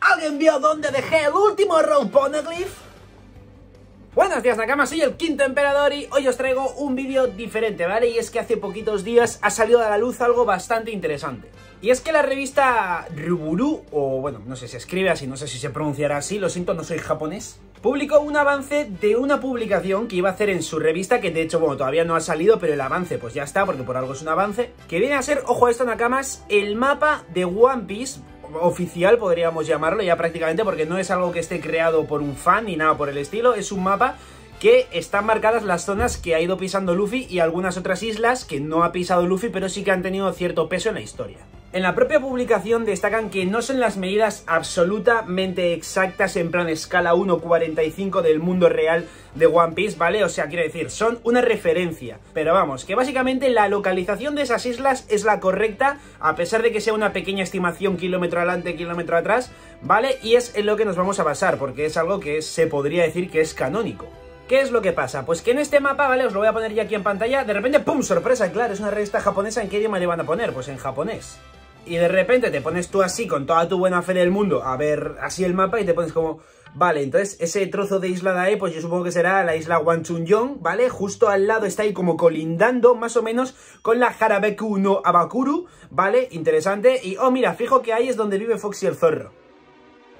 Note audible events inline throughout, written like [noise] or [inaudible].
¿Alguien vio dónde dejé el último Row Poneglyph? Buenos días Nakama, soy el Quinto Emperador y hoy os traigo un vídeo diferente, ¿vale? Y es que hace poquitos días ha salido a la luz algo bastante interesante. Y es que la revista Ruburu, o bueno, no sé si se escribe así, no sé si se pronunciará así, lo siento, no soy japonés, publicó un avance de una publicación que iba a hacer en su revista, que de hecho, bueno, todavía no ha salido, pero el avance pues ya está, porque por algo es un avance, que viene a ser, ojo a esto Nakamas, el mapa de One Piece, oficial, podríamos llamarlo ya prácticamente, porque no es algo que esté creado por un fan ni nada por el estilo, es un mapa que están marcadas las zonas que ha ido pisando Luffy y algunas otras islas que no ha pisado Luffy, pero sí que han tenido cierto peso en la historia. En la propia publicación destacan que no son las medidas absolutamente exactas en plan escala 1.45 del mundo real de One Piece, ¿vale? O sea, quiero decir, son una referencia. Pero vamos, que básicamente la localización de esas islas es la correcta, a pesar de que sea una pequeña estimación kilómetro adelante, kilómetro atrás, ¿vale? Y es en lo que nos vamos a basar, porque es algo que se podría decir que es canónico. ¿Qué es lo que pasa? Pues que en este mapa, ¿vale? Os lo voy a poner ya aquí en pantalla. De repente, ¡pum! Sorpresa, claro, es una revista japonesa. ¿En qué idioma le van a poner? Pues en japonés y de repente te pones tú así con toda tu buena fe del mundo a ver así el mapa y te pones como, vale, entonces ese trozo de isla de ahí, pues yo supongo que será la isla Wanchunyong, ¿vale? Justo al lado está ahí como colindando más o menos con la Harabeku no Abakuru, ¿vale? Interesante. Y, oh, mira, fijo que ahí es donde vive Foxy el zorro.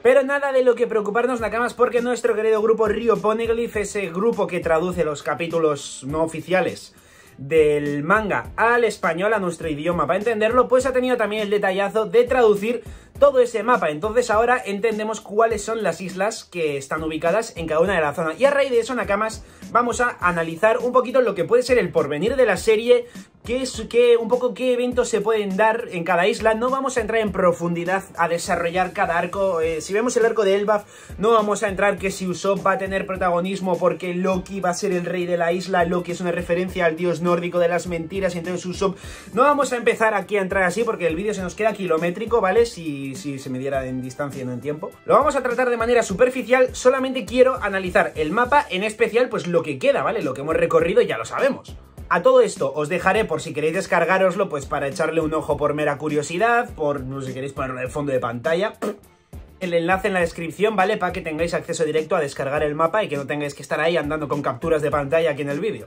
Pero nada de lo que preocuparnos Nakamas porque nuestro querido grupo Rio Poneglyph, ese grupo que traduce los capítulos no oficiales del manga al español, a nuestro idioma, para entenderlo, pues ha tenido también el detallazo de traducir todo ese mapa. Entonces ahora entendemos cuáles son las islas que están ubicadas en cada una de las zonas. Y a raíz de eso, Nakamas, vamos a analizar un poquito lo que puede ser el porvenir de la serie, qué, qué, un poco qué eventos se pueden dar en cada isla. No vamos a entrar en profundidad a desarrollar cada arco. Eh, si vemos el arco de Elbaf, no vamos a entrar que si Usopp va a tener protagonismo porque Loki va a ser el rey de la isla. Loki es una referencia al dios nórdico de las mentiras y entonces Usopp... No vamos a empezar aquí a entrar así porque el vídeo se nos queda kilométrico, ¿vale? Si, si se me diera en distancia y no en tiempo. Lo vamos a tratar de manera superficial. Solamente quiero analizar el mapa, en especial pues lo que queda, ¿vale? Lo que hemos recorrido ya lo sabemos. A todo esto os dejaré por si queréis descargaroslo, pues para echarle un ojo por mera curiosidad, por no sé si queréis ponerlo en el fondo de pantalla. [clears throat] El enlace en la descripción, ¿vale? Para que tengáis acceso directo a descargar el mapa y que no tengáis que estar ahí andando con capturas de pantalla aquí en el vídeo.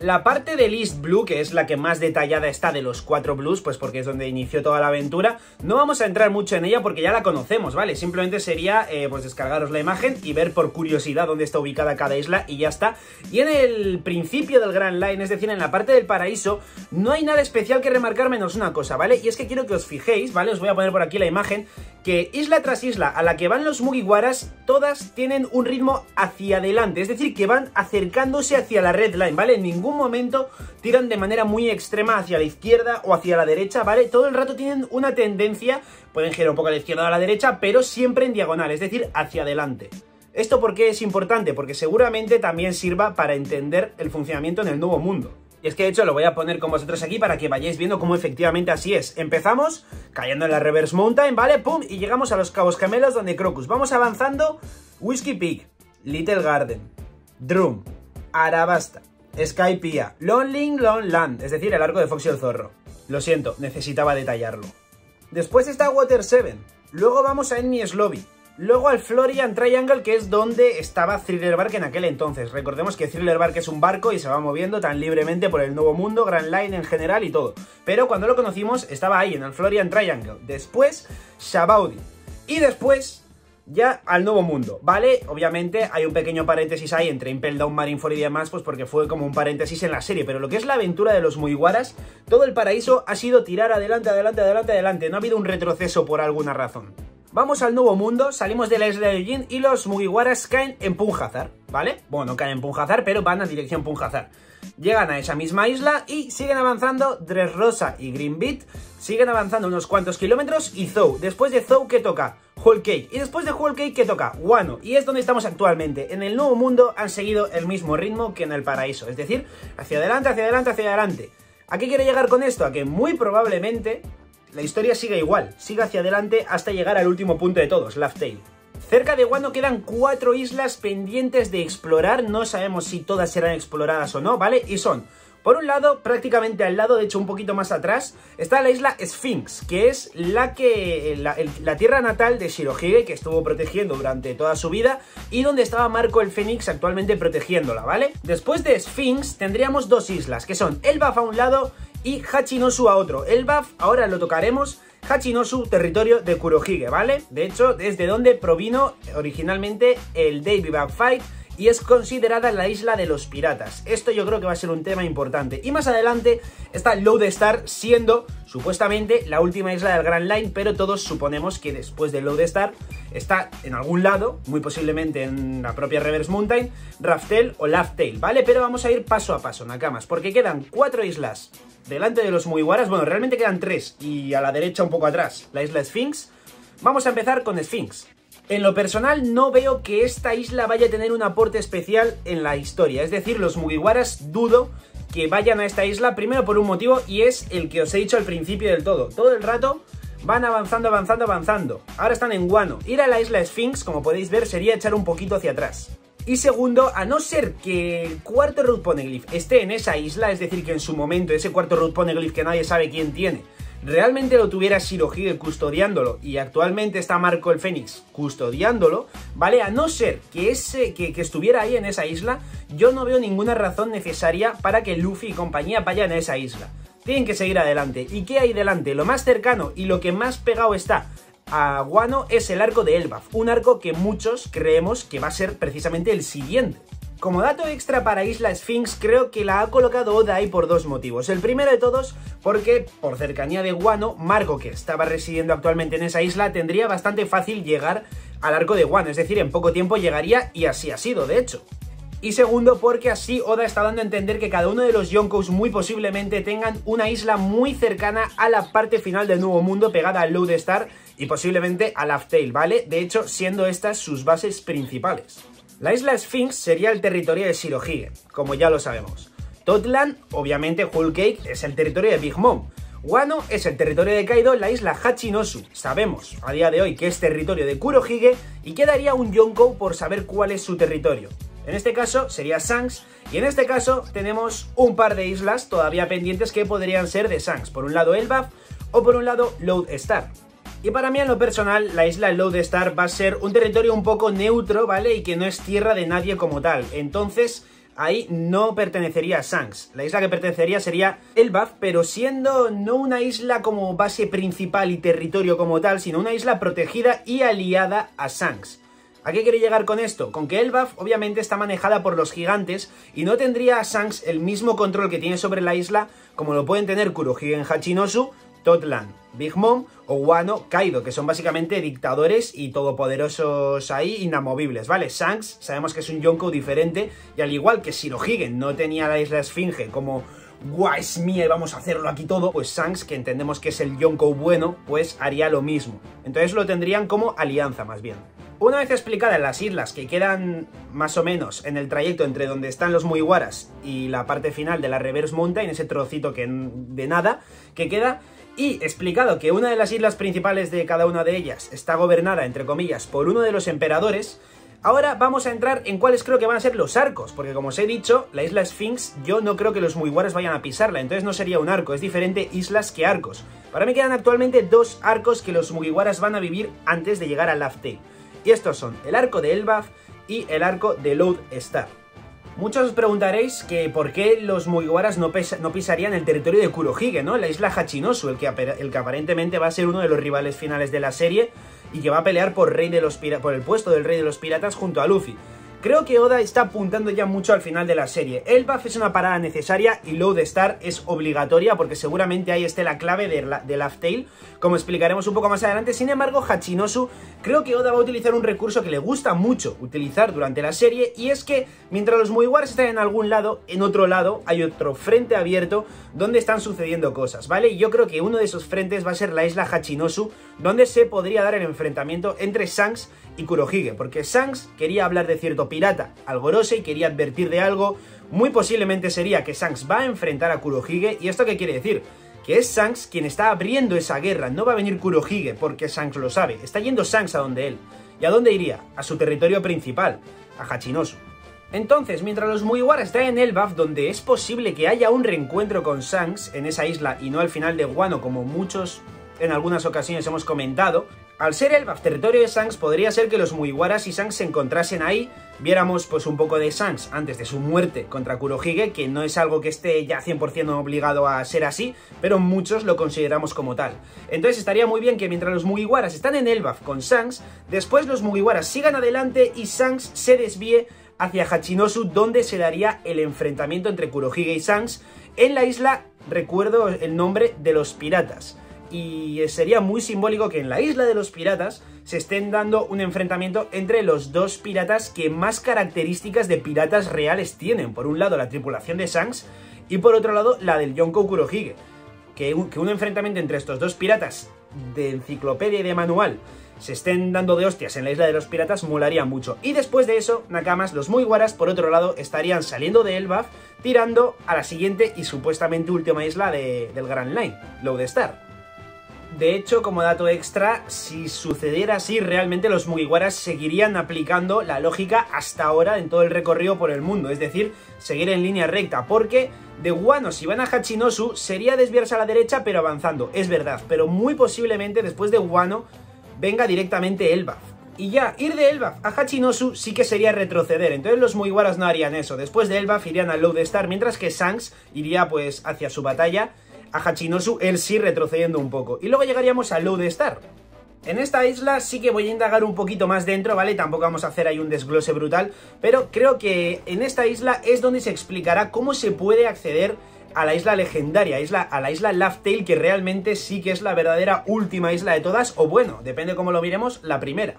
La parte del East Blue, que es la que más detallada está de los cuatro Blues, pues porque es donde inició toda la aventura, no vamos a entrar mucho en ella porque ya la conocemos, ¿vale? Simplemente sería, eh, pues descargaros la imagen y ver por curiosidad dónde está ubicada cada isla y ya está. Y en el principio del Grand Line, es decir, en la parte del paraíso, no hay nada especial que remarcar menos una cosa, ¿vale? Y es que quiero que os fijéis, ¿vale? Os voy a poner por aquí la imagen, que isla tras isla a la que van los Mugiwaras, todas tienen un ritmo hacia adelante, es decir, que van acercándose hacia la red line, ¿vale? Ningún momento tiran de manera muy extrema hacia la izquierda o hacia la derecha, ¿vale? Todo el rato tienen una tendencia, pueden girar un poco a la izquierda o a la derecha, pero siempre en diagonal, es decir, hacia adelante. ¿Esto por qué es importante? Porque seguramente también sirva para entender el funcionamiento en el nuevo mundo. Y es que de hecho lo voy a poner con vosotros aquí para que vayáis viendo cómo efectivamente así es. Empezamos cayendo en la Reverse Mountain, ¿vale? ¡Pum! Y llegamos a los Cabos Gemelos donde Crocus. Vamos avanzando. Whiskey Peak, Little Garden, Drum, Arabasta, Skypiea, Lonely Long Land, es decir, el arco de Fox y el Zorro. Lo siento, necesitaba detallarlo. Después está Water 7, luego vamos a Enmies Lobby, luego al Florian Triangle, que es donde estaba Thriller Bark en aquel entonces. Recordemos que Thriller Bark es un barco y se va moviendo tan libremente por el nuevo mundo, Grand Line en general y todo. Pero cuando lo conocimos estaba ahí, en el Florian Triangle. Después, Shabaudi. Y después, ya al nuevo mundo, ¿vale? Obviamente hay un pequeño paréntesis ahí entre Impel Down, Marineford y demás, pues porque fue como un paréntesis en la serie, pero lo que es la aventura de los Mugiwaras, todo el paraíso ha sido tirar adelante, adelante, adelante, adelante, no ha habido un retroceso por alguna razón. Vamos al nuevo mundo, salimos de la isla de Jin y los Mugiwaras caen en Punjazar, ¿vale? Bueno, no caen en Punjazar, pero van a dirección Punjazar. Llegan a esa misma isla y siguen avanzando Dressrosa y Green Beat, siguen avanzando unos cuantos kilómetros y Zou. Después de Zou, ¿qué toca? Whole Cake. Y después de Whole Cake, ¿qué toca? Wano. Y es donde estamos actualmente. En el nuevo mundo han seguido el mismo ritmo que en el paraíso. Es decir, hacia adelante, hacia adelante, hacia adelante. ¿A qué quiero llegar con esto? A que muy probablemente la historia siga igual, siga hacia adelante hasta llegar al último punto de todos, Laugh Tale. Cerca de Wano quedan cuatro islas pendientes de explorar, no sabemos si todas serán exploradas o no, ¿vale? Y son Por un lado, prácticamente al lado, de hecho un poquito más atrás, está la isla Sphinx, que es la que la, tierra natal de Shirohige, que estuvo protegiendo durante toda su vida, y donde estaba Marco el Fénix actualmente protegiéndola, ¿vale? Después de Sphinx tendríamos dos islas, que son Elbaf a un lado y Hachinosu a otro. Elbaf, ahora lo tocaremos, Hachinosu, territorio de Kurohige, ¿vale? De hecho, desde donde provino originalmente el Davy Back Fight y es considerada la isla de los piratas. Esto yo creo que va a ser un tema importante. Y más adelante está Lodestar siendo supuestamente la última isla del Grand Line, pero todos suponemos que después de Lodestar está en algún lado, muy posiblemente en la propia Reverse Mountain, Raftel o Laftail, ¿vale? Pero vamos a ir paso a paso, Nakamas, porque quedan cuatro islas delante de los Mugiwaras, bueno, realmente quedan tres, y a la derecha un poco atrás, la isla Sphinx. Vamos a empezar con Sphinx. En lo personal no veo que esta isla vaya a tener un aporte especial en la historia, es decir, los Mugiwaras dudo que vayan a esta isla, primero por un motivo, y es el que os he dicho al principio del todo. Todo el rato van avanzando, avanzando, avanzando. Ahora están en Guano. Ir a la isla Sphinx, como podéis ver, sería echar un poquito hacia atrás. Y segundo, a no ser que el cuarto Root Poneglyph esté en esa isla, es decir, que en su momento ese cuarto Root Poneglyph que nadie sabe quién tiene, realmente lo tuviera Shirohige custodiándolo y actualmente está Marco el Fénix custodiándolo, ¿vale? A no ser que, ese, que, que, estuviera ahí en esa isla, yo no veo ninguna razón necesaria para que Luffy y compañía vayan a esa isla. Tienen que seguir adelante. ¿Y qué hay delante? Lo más cercano y lo que más pegado está a Guano es el arco de Elbaf, un arco que muchos creemos que va a ser precisamente el siguiente. Como dato extra para Isla Sphinx, creo que la ha colocado Oda ahí por dos motivos. El primero de todos, porque por cercanía de Guano, Marco, que estaba residiendo actualmente en esa isla, tendría bastante fácil llegar al arco de Guano, es decir, en poco tiempo llegaría y así ha sido, de hecho. Y segundo, porque así Oda está dando a entender que cada uno de los Yonkous muy posiblemente tengan una isla muy cercana a la parte final del Nuevo Mundo, pegada al Lodestar y posiblemente a Laugh-Tale, ¿vale? De hecho, siendo estas sus bases principales. La isla Sphinx sería el territorio de Shirohige, como ya lo sabemos. Totland, obviamente Whole es el territorio de Big Mom. Wano es el territorio de Kaido, la isla Hachinosu. Sabemos a día de hoy que es territorio de Kurohige y quedaría un Yonkou por saber cuál es su territorio. En este caso sería Shanks y en este caso tenemos un par de islas todavía pendientes que podrían ser de Shanks. Por un lado Elbaf o por un lado Lodestar. Y para mí en lo personal, la isla Lodestar va a ser un territorio un poco neutro, ¿vale? Y que no es tierra de nadie como tal. Entonces, ahí no pertenecería a Shanks. La isla que pertenecería sería Elbaf, pero siendo no una isla como base principal y territorio como tal, sino una isla protegida y aliada a Shanks. ¿A qué quiere llegar con esto? Con que Elbaf obviamente está manejada por los gigantes y no tendría a Shanks el mismo control que tiene sobre la isla como lo pueden tener Kurohige en Hachinosu Totland, Big Mom o Wano Kaido, que son básicamente dictadores y todopoderosos ahí, inamovibles, ¿vale? Shanks sabemos que es un Yonko diferente y al igual que Shirohige no tenía la isla Esfinge como guau, es mía y vamos a hacerlo aquí todo, pues Shanks, que entendemos que es el Yonko bueno, pues haría lo mismo. Entonces lo tendrían como alianza más bien. Una vez explicadas las islas que quedan más o menos en el trayecto entre donde están los Muiwaras y la parte final de la Reverse Mountain, ese trocito que de nada que queda, y explicado que una de las islas principales de cada una de ellas está gobernada, entre comillas, por uno de los emperadores, ahora vamos a entrar en cuáles creo que van a ser los arcos, porque como os he dicho, la isla Sphinx yo no creo que los Mugiwaras vayan a pisarla, entonces no sería un arco, es diferente islas que arcos. Para mí quedan actualmente dos arcos que los Mugiwaras van a vivir antes de llegar a Laugh y estos son el arco de Elbaf y el arco de Load Star. Muchos os preguntaréis que por qué los Mugiwaras no, pisarían el territorio de Kurohige, ¿no? La isla Hachinosu, el que, aparentemente va a ser uno de los rivales finales de la serie y que va a pelear por el puesto del rey de los piratas junto a Luffy. Creo que Oda está apuntando ya mucho al final de la serie. El buff es una parada necesaria y Load Star es obligatoria porque seguramente ahí esté la clave de, la, de Tail, como explicaremos un poco más adelante. Sin embargo, Hachinosu creo que Oda va a utilizar un recurso que le gusta mucho utilizar durante la serie y es que mientras los Mugiwaras están en algún lado, en otro lado hay otro frente abierto donde están sucediendo cosas, ¿vale? Y yo creo que uno de esos frentes va a ser la isla Hachinosu, donde se podría dar el enfrentamiento entre Shanks y Kurohige, porque Shanks quería hablar de cierto pirata, Algorose, y quería advertir de algo, muy posiblemente sería que Shanks va a enfrentar a Kurohige, y esto qué quiere decir? Que es Shanks quien está abriendo esa guerra, no va a venir Kurohige porque Shanks lo sabe, está yendo Shanks a donde él. ¿Y a dónde iría? A su territorio principal, a Hachinosu. Entonces, mientras los Mugiwara están en Elbaf, donde es posible que haya un reencuentro con Shanks en esa isla y no al final de Guano, como muchos en algunas ocasiones hemos comentado, al ser Elbaf territorio de Shanks, podría ser que los Mugiwaras y Shanks se encontrasen ahí, viéramos pues un poco de Shanks antes de su muerte contra Kurohige, que no es algo que esté ya 100% obligado a ser así, pero muchos lo consideramos como tal. Entonces estaría muy bien que mientras los Mugiwaras están en Elbaf con Shanks, después los Mugiwaras sigan adelante y Shanks se desvíe hacia Hachinosu, donde se daría el enfrentamiento entre Kurohige y Shanks en la isla, recuerdo el nombre, de los piratas y sería muy simbólico que en la isla de los piratas se estén dando un enfrentamiento entre los dos piratas que más características de piratas reales tienen. Por un lado la tripulación de Shanks y por otro lado la del Yonko Kurohige. Que un, enfrentamiento entre estos dos piratas de enciclopedia y de manual se estén dando de hostias en la isla de los piratas molaría mucho. Y después de eso, Nakamas, los muy guaras, por otro lado, estarían saliendo de Elbaf, tirando a la siguiente y supuestamente última isla de, del Grand Line, Lodestar. De hecho, como dato extra, si sucediera así, realmente los Mugiwaras seguirían aplicando la lógica hasta ahora en todo el recorrido por el mundo, es decir, seguir en línea recta, porque de Wano si van a Hachinosu sería desviarse a la derecha pero avanzando, es verdad, pero muy posiblemente después de Wano venga directamente Elbaf. Y ya, ir de Elbaf a Hachinosu sí que sería retroceder, entonces los Mugiwaras no harían eso, después de Elbaf irían a Lodestar, mientras que Shanks iría pues hacia su batalla a Hachinosu, él sí retrocediendo un poco. Y luego llegaríamos a Lodestar. En esta isla sí que voy a indagar un poquito más dentro, ¿vale? Tampoco vamos a hacer ahí un desglose brutal, pero creo que en esta isla es donde se explicará cómo se puede acceder a la isla legendaria, a la isla Laughtale, que realmente sí que es la verdadera última isla de todas, o bueno, depende cómo lo miremos, la primera.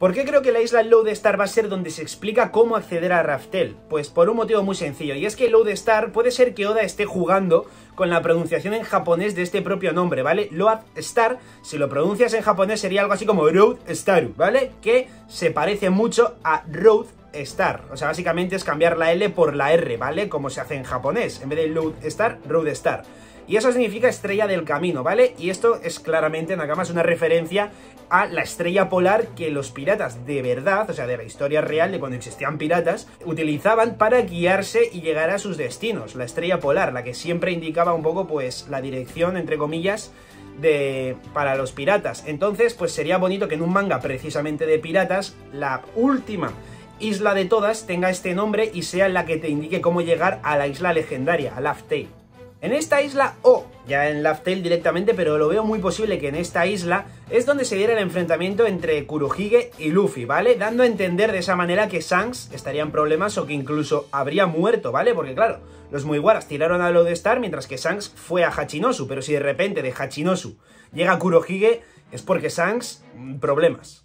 ¿Por qué creo que la isla Lodestar va a ser donde se explica cómo acceder a Raftel? Pues por un motivo muy sencillo, y es que Lodestar puede ser que Oda esté jugando con la pronunciación en japonés de este propio nombre, ¿vale? Lodestar, si lo pronuncias en japonés sería algo así como Road Star, ¿vale? Que se parece mucho a Road Star, o sea, básicamente es cambiar la L por la R, ¿vale? Como se hace en japonés, en vez de Load Star, Road Star. Y eso significa estrella del camino, ¿vale? Y esto es claramente, Nakama, es una referencia a la estrella polar que los piratas de verdad, o sea, de la historia real, de cuando existían piratas, utilizaban para guiarse y llegar a sus destinos. La estrella polar, la que siempre indicaba un poco, pues, la dirección, entre comillas, de, para los piratas. Entonces, pues sería bonito que en un manga precisamente de piratas, la última isla de todas tenga este nombre y sea la que te indique cómo llegar a la isla legendaria, a Laugh en esta isla, o ya en Laugh directamente, pero lo veo muy posible que en esta isla es donde se diera el enfrentamiento entre Kurohige y Luffy, ¿vale? Dando a entender de esa manera que Shanks estaría en problemas o que incluso habría muerto, ¿vale? Porque claro, los Mugiwaras tiraron a Lodestar mientras que Shanks fue a Hachinosu, pero si de repente de Hachinosu llega Kurohige es porque Shanks, mm, problemas.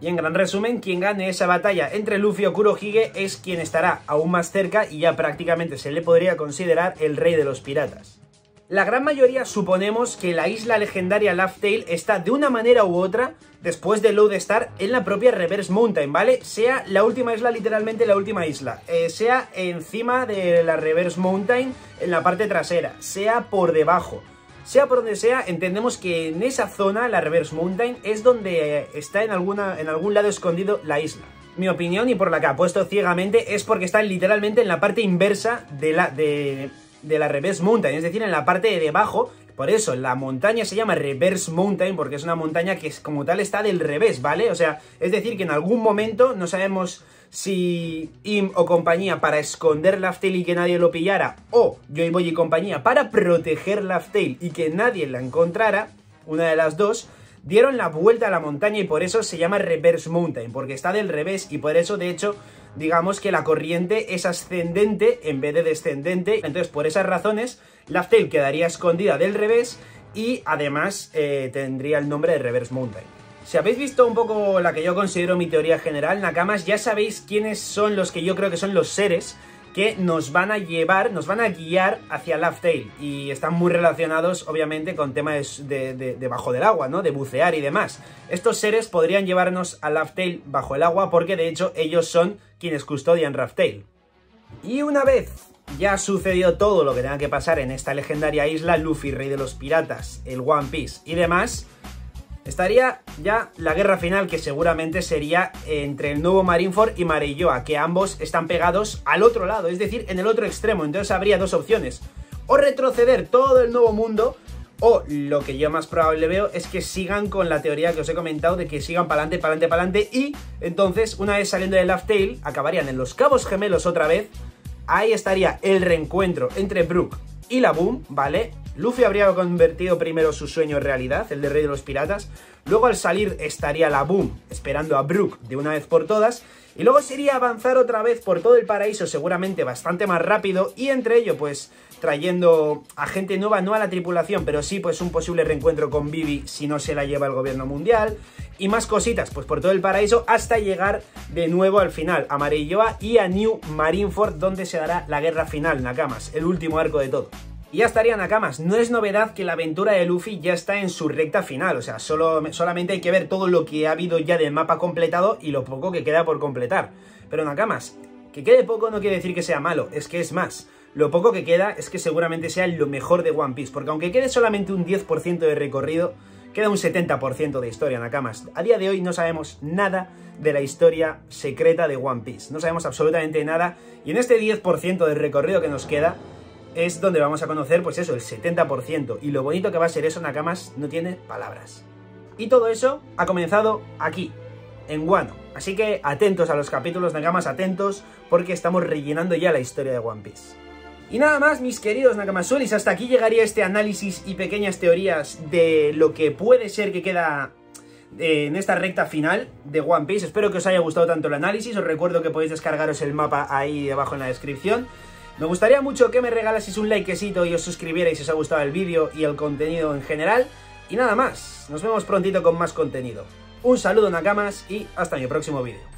Y en gran resumen, quien gane esa batalla entre Luffy o Kurohige es quien estará aún más cerca y ya prácticamente se le podría considerar el rey de los piratas. La gran mayoría suponemos que la isla legendaria Laugh está de una manera u otra después de Lodestar en la propia Reverse Mountain, ¿vale? Sea la última isla, literalmente la última isla, eh, sea encima de la Reverse Mountain en la parte trasera, sea por debajo, sea por donde sea, entendemos que en esa zona, la Reverse Mountain, es donde está en, alguna, en algún lado escondido la isla. Mi opinión, y por la que apuesto ciegamente, es porque está literalmente en la parte inversa de la, de, de la Reverse Mountain, es decir, en la parte de debajo, por eso, la montaña se llama Reverse Mountain porque es una montaña que como tal está del revés, ¿vale? O sea, es decir, que en algún momento, no sabemos si Im o compañía para esconder Laughtale y que nadie lo pillara, o Joy Boy y compañía para proteger Laughtale y que nadie la encontrara, una de las dos, dieron la vuelta a la montaña y por eso se llama Reverse Mountain, porque está del revés y por eso, de hecho, digamos que la corriente es ascendente en vez de descendente. Entonces, por esas razones, Laughtale quedaría escondida del revés y además eh, tendría el nombre de Reverse Mountain. Si habéis visto un poco la que yo considero mi teoría general, Nakamas, ya sabéis quiénes son los que yo creo que son los seres que nos van a llevar, nos van a guiar hacia Laugh y están muy relacionados obviamente con temas de, de, bajo del agua, ¿no? De bucear y demás. Estos seres podrían llevarnos a Laugh bajo el agua porque de hecho ellos son quienes custodian Raftail. Y una vez ya sucedió todo lo que tenga que pasar en esta legendaria isla, Luffy, rey de los piratas, el One Piece y demás, estaría ya la guerra final que seguramente sería entre el nuevo Marineford y Mareilloa, que ambos están pegados al otro lado, es decir, en el otro extremo. Entonces habría dos opciones. O retroceder todo el nuevo mundo, o lo que yo más probable veo es que sigan con la teoría que os he comentado de que sigan para adelante, para adelante, para adelante. Y entonces, una vez saliendo de Laugh Tale, acabarían en los cabos gemelos otra vez. Ahí estaría el reencuentro entre Brook y la Boom, ¿vale? Luffy habría convertido primero su sueño en realidad, el de Rey de los Piratas. Luego al salir estaría la Boom esperando a Brook de una vez por todas. Y luego sería avanzar otra vez por todo el paraíso seguramente bastante más rápido y entre ello pues trayendo a gente nueva, no a la tripulación, pero sí pues un posible reencuentro con Vivi si no se la lleva el gobierno mundial y más cositas pues por todo el paraíso hasta llegar de nuevo al final a Marilloa y a New Marineford donde se dará la guerra final, Nakamas, el último arco de todo. Y ya estaría Nakamas, no es novedad que la aventura de Luffy ya está en su recta final, o sea, solo, solamente hay que ver todo lo que ha habido ya del mapa completado y lo poco que queda por completar. Pero Nakamas, que quede poco no quiere decir que sea malo, es que es más. Lo poco que queda es que seguramente sea lo mejor de One Piece, porque aunque quede solamente un 10% de recorrido, queda un 70% de historia, Nakamas. A día de hoy no sabemos nada de la historia secreta de One Piece, no sabemos absolutamente nada, y en este 10% de recorrido que nos queda, es donde vamos a conocer, pues eso, el 70%. Y lo bonito que va a ser eso, Nakamas, no tiene palabras. Y todo eso ha comenzado aquí, en Guano. Así que atentos a los capítulos, Nakamas, atentos, porque estamos rellenando ya la historia de One Piece. Y nada más, mis queridos Nakamasuris, hasta aquí llegaría este análisis y pequeñas teorías de lo que puede ser que queda eh, en esta recta final de One Piece. Espero que os haya gustado tanto el análisis, os recuerdo que podéis descargaros el mapa ahí debajo en la descripción. Me gustaría mucho que me regalaseis un likecito y os suscribierais si os ha gustado el vídeo y el contenido en general. Y nada más, nos vemos prontito con más contenido. Un saludo Nakamas y hasta mi próximo vídeo.